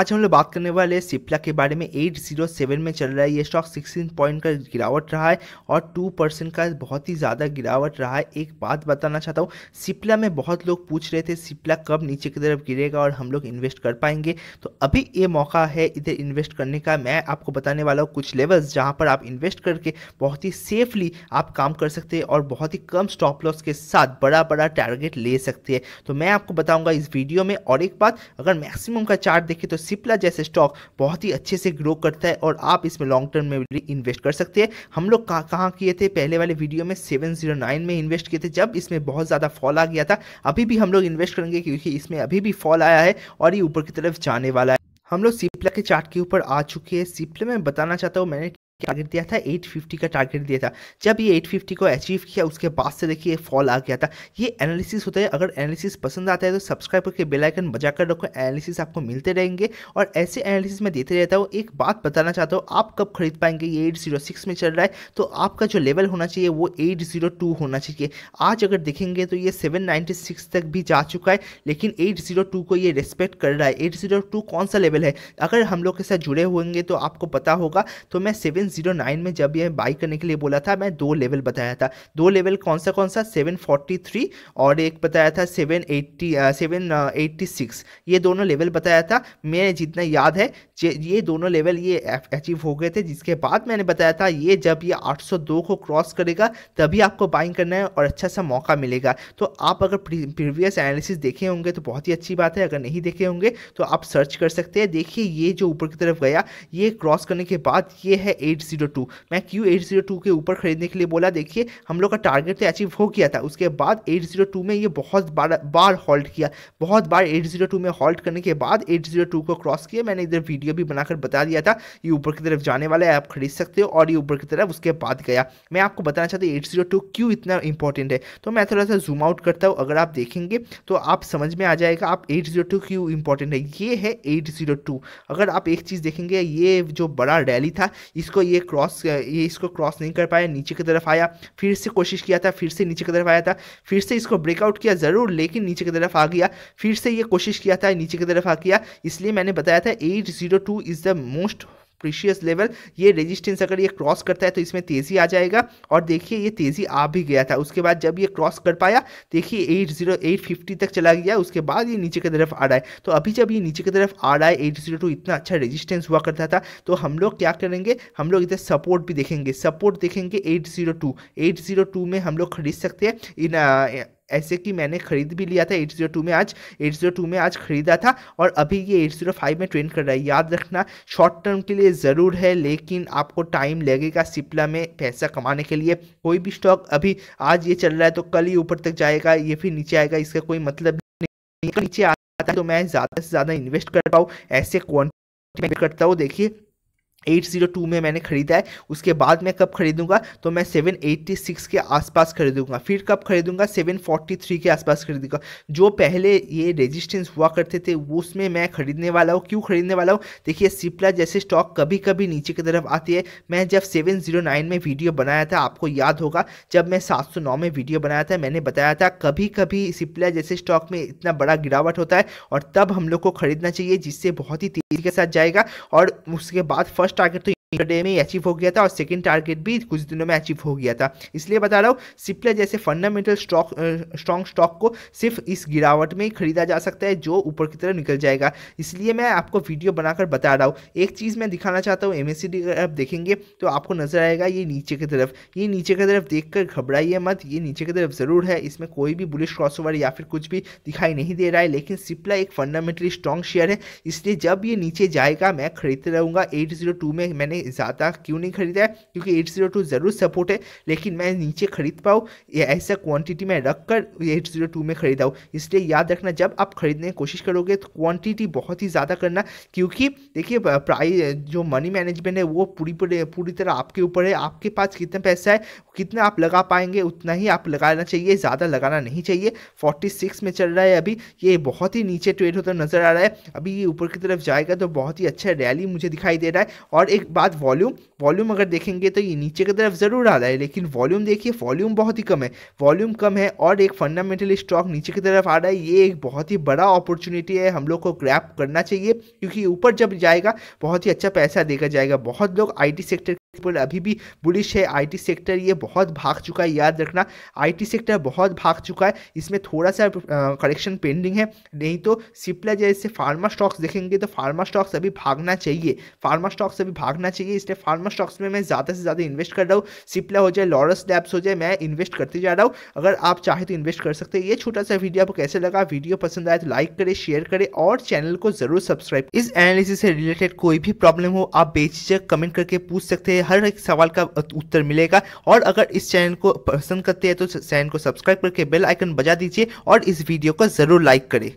आज हम लोग बात करने वाले सिप्ला के बारे में। 807 में चल रहा है ये स्टॉक 16 पॉइंट का गिरावट रहा है और 2 परसेंट का बहुत ही ज़्यादा गिरावट रहा है। एक बात बताना चाहता हूँ, सिप्ला में बहुत लोग पूछ रहे थे, सिप्ला कब नीचे की तरफ़ गिरेगा और हम लोग इन्वेस्ट कर पाएँगे? तो अभी ये मौका है इधर इन्वेस्ट करने का। मैं आपको बताने वाला हूँ, कुछ लेवल्स जहाँ पर आप इन्वेस्ट करके बहुत ही सेफली आप काम कर सकते हैं और बहुत ही कम स्टॉप लॉस के साथ बड़ा बड़ा टारगेट ले सकते हैं। तो मैं आपको बताऊँगा इस वीडियो में। और एक बात, अगर मैक्सिमम का चार्ट देखें तो सिप्ला जैसे स्टॉक बहुत ही अच्छे से ग्रो करता है और आप इसमें लॉन्ग टर्म में भी इन्वेस्ट कर सकते हैं। हम लोग कहाँ कहाँ किए थे? पहले वाले वीडियो में 709 में इन्वेस्ट किए थे, जब इसमें बहुत ज़्यादा फॉल आ गया था। अभी भी हम लोग इन्वेस्ट करेंगे क्योंकि इसमें अभी भी फॉल आया है और ये ऊपर की तरफ़ जाने वाला है। हम लोग सिप्ला के चार्ट के ऊपर आ चुके हैं। सिप्ला में बताना चाहता हूँ, मैंने टारगेट दिया था 850 का टारगेट दिया था। जब ये 850 को अचीव किया, उसके बाद से देखिए फॉल आ गया था। ये एनालिसिस होता है, अगर एनालिसिस पसंद आता है तो सब्सक्राइब करके बेल आइकन बजा कर रखो। एनालिसिस आपको मिलते रहेंगे और ऐसे एनालिसिस में देते रहता हूँ। एक बात बताना चाहता हूँ, आप कब खरीद पाएँगे? ये एट में चल रहा है तो आपका जो लेवल होना चाहिए वो एट होना चाहिए। आज अगर देखेंगे तो ये सेवन तक भी जा चुका है, लेकिन एट को ये रेस्पेक्ट कर रहा है। एट कौन सा लेवल है? अगर हम लोग के साथ जुड़े होंगे तो आपको पता होगा तो मैं सेवन ज़ीरो नाइन में जब यह बाई करने के लिए बोला था, मैं दो लेवल बताया था। दो लेवल कौन सा कौन सा? सेवन फोर्टी थ्री और एक बताया था seven eighty seven eighty six ये दोनों लेवल बताया था। मैं जितना याद है ये दोनों लेवल ये अचीव हो गए थे, जिसके बाद मैंने बताया था, ये जब ये 802 को क्रॉस करेगा, तभी आपको बाइंग करना है और अच्छा सा मौका मिलेगा। तो आप अगर प्रीवियस एनालिसिस देखे होंगे तो बहुत ही अच्छी बात है, अगर नहीं देखे होंगे तो आप सर्च कर सकते हैं। देखिए, ये जो ऊपर की तरफ़ गया, ये क्रॉस करने के बाद ये है एट मैं क्यू एट के ऊपर खरीदने के लिए बोला? देखिए, हम लोग का टारगेट तो अचीव हो गया था, उसके बाद एट में ये बहुत बार बार हॉल्ट किया। बहुत बार एट में हॉल्ट करने के बाद एट को क्रॉस किया, मैंने इधर वीडियो भी बनाकर बता दिया था ये ऊपर की तरफ़ जाने वाला है आप खरीद सकते हो और ये ऊपर की तरफ़ उसके बाद गया। मैं आपको बताना चाहता हूँ एट ज़ीरो टू क्यों इतना इंपॉर्टेंट है? तो मैं थोड़ा सा जूम आउट करता हूँ, अगर आप देखेंगे तो आप समझ में आ जाएगा आप एट ज़ीरो टू क्यों इंपॉर्टेंट है। ये है एट ज़ीरो टू। अगर आप एक चीज़ देखेंगे, ये जो बड़ा रैली था, इसको ये क्रॉस ये इसको क्रॉस नहीं कर पाया, नीचे की तरफ़ आया, फिर से कोशिश किया था, फिर से नीचे की तरफ़ आया था, फिर से इसको ब्रेकआउट किया ज़रूर, लेकिन नीचे की तरफ़ आ गया, फिर से ये कोशिश किया था, नीचे की तरफ़ आ गया। इसलिए मैंने बताया था eight two is the most precious level ये रेजिस्टेंस अगर ये क्रॉस करता है तो इसमें तेज़ी आ जाएगा। और देखिए ये तेज़ी आ भी गया था। उसके बाद जब ये क्रॉस कर पाया, देखिए एट ज़ीरो एट फिफ्टी तक चला गया। उसके बाद ये नीचे की तरफ़ आ रहा है। तो अभी जब ये नीचे की तरफ़ आ रहा है एट ज़ीरो टू इतना अच्छा रेजिस्टेंस हुआ करता था तो हम लोग क्या करेंगे? हम लोग इधर सपोर्ट भी देखेंगे। सपोर्ट देखेंगे eight zero two eight zero two में हम लोग खरीद सकते हैं। इन ऐसे कि मैंने खरीद भी लिया था एट ज़ीरो टू में आज, एट ज़ीरो टू में आज खरीदा था और अभी ये एट ज़ीरो फाइव में ट्रेंड कर रहा है। याद रखना, शॉर्ट टर्म के लिए ज़रूर है, लेकिन आपको टाइम लगेगा सिप्ला में पैसा कमाने के लिए। कोई भी स्टॉक अभी आज ये चल रहा है तो कल ही ऊपर तक जाएगा, ये फिर नीचे आएगा, इसका कोई मतलब नहीं नीचे आता है तो मैं ज़्यादा से ज़्यादा इन्वेस्ट कर पाऊँ, ऐसे क्वान्टिटी करता हूँ। देखिए 802 में मैंने ख़रीदा है, उसके बाद मैं कब खरीदूँगा? तो मैं 786 के आसपास खरीदूँगा। फिर कब खरीदूँगा? 743 के आसपास खरीदूँगा। जो पहले ये रेजिस्टेंस हुआ करते थे, वो उसमें मैं खरीदने वाला हूँ। क्यों खरीदने वाला हूँ? देखिए सिप्ला जैसे स्टॉक कभी कभी नीचे की तरफ़ आती है। मैं जब सेवन में वीडियो बनाया था, आपको याद होगा, जब मैं सात सौ नौ में वीडियो बनाया था, मैंने बताया था कभी कभी सिप्ला जैसे स्टॉक में इतना बड़ा गिरावट होता है और तब हम लोग को खरीदना चाहिए, जिससे बहुत ही तेज़ी के साथ जाएगा और उसके बाद फ़र्स्ट टारगेट तो डे में अचीव हो गया था और सेकंड टारगेट भी कुछ दिनों में अचीव हो गया था। इसलिए बता रहा हूँ सिप्ले जैसे फंडामेंटल स्टॉक स्ट्रॉन्ग स्टॉक को सिर्फ़ इस गिरावट में ही खरीदा जा सकता है, जो ऊपर की तरफ़ निकल जाएगा। इसलिए मैं आपको वीडियो बनाकर बता रहा हूँ। एक चीज़ मैं दिखाना चाहता हूँ एम अगर आप देखेंगे तो आपको नज़र आएगा ये नीचे की तरफ़। ये नीचे की तरफ़ देख कर घबराइए मत, ये नीचे की तरफ़ ज़रूर है। इसमें कोई भी बुलिश क्रॉसओवर या फिर कुछ भी दिखाई नहीं दे रहा है, लेकिन सिप्ला एक फंडामेंटली स्ट्रॉन्ग शेयर है। इसलिए जब ये नीचे जाएगा, मैं खरीदते रहूँगा। एट में मैंने ज़्यादा क्यों नहीं खरीदा है? क्योंकि एट ज़ीरो टू ज़रूर सपोर्ट है, लेकिन मैं नीचे खरीद पाऊँ ऐसा क्वांटिटी में रख कर एट ज़ीरो टू में खरीदा हूँ इसलिए याद रखना, जब आप खरीदने की कोशिश करोगे तो क्वांटिटी बहुत ही ज़्यादा करना, क्योंकि देखिए प्राइस जो मनी मैनेजमेंट है, वो पूरी पूरी पूरी तरह आपके ऊपर है। आपके पास कितना पैसा है, कितना आप लगा पाएँगे, उतना ही आप लगाना चाहिए, ज़्यादा लगाना नहीं चाहिए। फोर्टी सिक्स में चल रहा है अभी, ये बहुत ही नीचे ट्रेड होता नज़र आ रहा है। अभी ये ऊपर की तरफ़ जाएगा तो बहुत ही अच्छा रैली मुझे दिखाई दे रहा है। और एक बात बाद वॉल्यूम वॉल्यूम अगर देखेंगे तो ये नीचे की तरफ़ ज़रूर आ रहा है, लेकिन वॉल्यूम देखिए वॉल्यूम बहुत ही कम है। वॉल्यूम कम है और एक फंडामेंटल स्टॉक नीचे की तरफ़ आ रहा है। ये एक बहुत ही बड़ा अपॉर्चुनिटी है, हम लोग को ग्रैप करना चाहिए, क्योंकि ऊपर जब जाएगा, बहुत ही अच्छा पैसा देखा जाएगा। बहुत लोग आईटी सेक्टर पर अभी भी बुलिश है आईटी सेक्टर ये बहुत भाग चुका है, याद रखना। आईटी सेक्टर बहुत भाग चुका है, इसमें थोड़ा सा करेक्शन पेंडिंग है। नहीं तो सिप्ला जैसे फार्मा स्टॉक्स देखेंगे तो फार्मा स्टॉक्स अभी भागना चाहिए। फार्मा स्टॉक्स अभी भागना चाहिए, इसलिए फार्मा स्टॉक्स में मैं ज़्यादा से ज़्यादा इन्वेस्ट कर रहा हूँ। सिप्ला हो जाए लॉरस लैब्स हो जाए, मैं इन्वेस्ट करते जा रहा हूँ। अगर आप चाहे तो इन्वेस्ट कर सकते हैं। ये छोटा सा वीडियो आपको कैसे लगा? वीडियो पसंद आए तो लाइक करें शेयर करें और चैनल को ज़रूर सब्सक्राइब इस एनालिसिस से रिलेटेड कोई भी प्रॉब्लम हो, आप बेचक कमेंट करके पूछ सकते हैं। हर एक सवाल का उत्तर मिलेगा। और अगर इस चैनल को पसंद करते हैं तो चैनल को सब्सक्राइब करके बेल आइकन बजा दीजिए और इस वीडियो को ज़रूर लाइक करें।